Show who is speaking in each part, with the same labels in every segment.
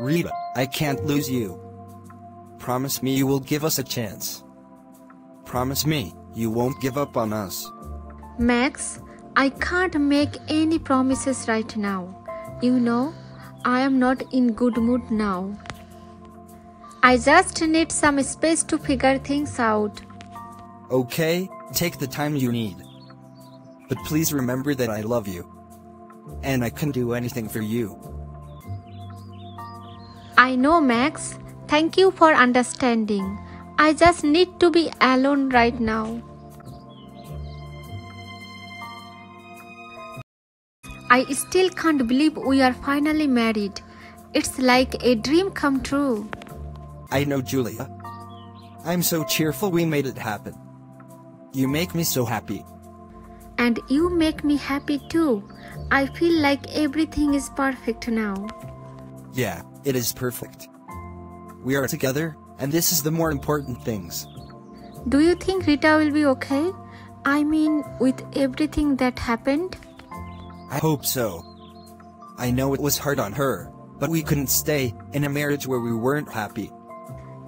Speaker 1: Rita, I can't lose you. Promise me you will give us a chance. Promise me you won't give up on us.
Speaker 2: Max, I can't make any promises right now. You know, I am not in good mood now. I just need some space to figure things out.
Speaker 1: Okay, take the time you need. But please remember that I love you. And I can do anything for you.
Speaker 2: I know, Max. Thank you for understanding. I just need to be alone right now. I still can't believe we are finally married. It's like a dream come true.
Speaker 1: I know, Julia. I'm so cheerful we made it happen. You make me so happy.
Speaker 2: And you make me happy too. I feel like everything is perfect now.
Speaker 1: Yeah, it is perfect. We are together, and this is the more important things.
Speaker 2: Do you think Rita will be okay? I mean, with everything that happened?
Speaker 1: I hope so. I know it was hard on her, but we couldn't stay in a marriage where we weren't happy.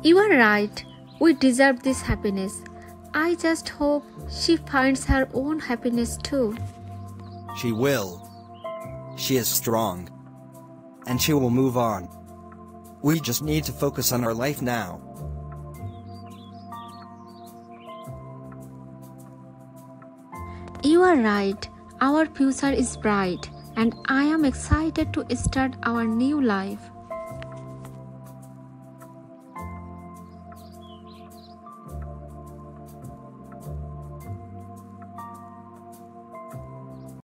Speaker 2: You are right. We deserve this happiness. I just hope she finds her own happiness too.
Speaker 1: She will. She is strong. And she will move on. We just need to focus on our life now.
Speaker 2: You are right. Our future is bright, and I am excited to start our new life.